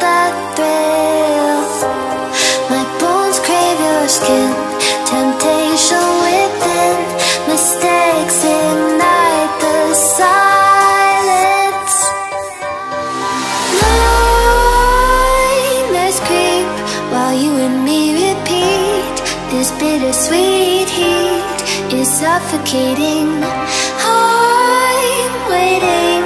That My bones crave your skin, temptation within. Mistakes ignite the silence. Nightmares creep while you and me repeat. This bittersweet heat is suffocating. I'm waiting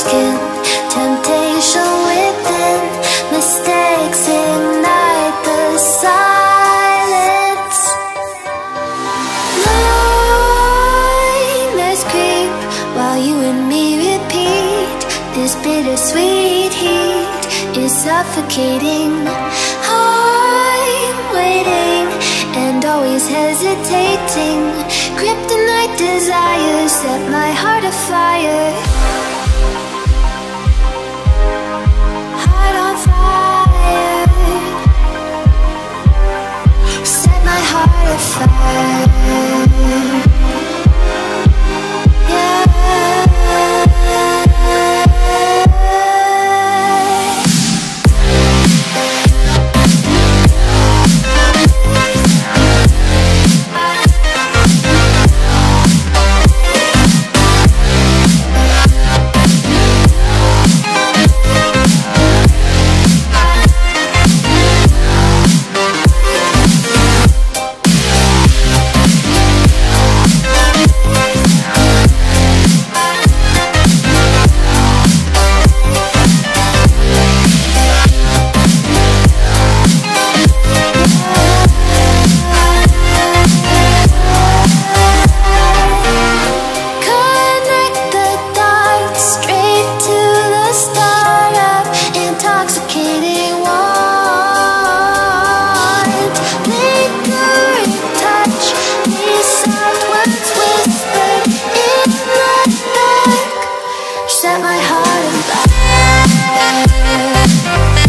skin. Temptation within Mistakes ignite the silence. Nightmares creep While you and me repeat. This heat Is suffocating. I'm waiting And always hesitating. Kryptonite desires set my heart afire. inside set my heart on fire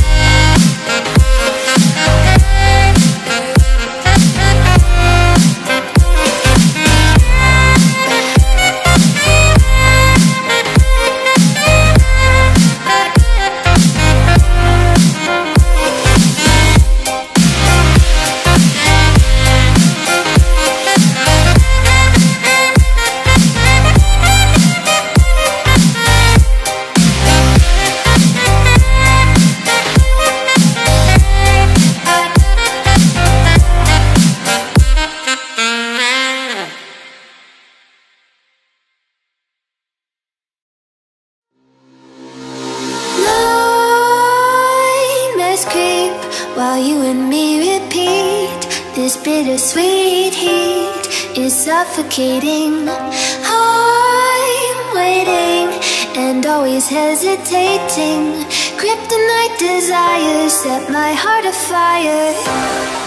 This bittersweet heat is suffocating. I'm waiting and always hesitating. Kryptonite desires set my heart afire.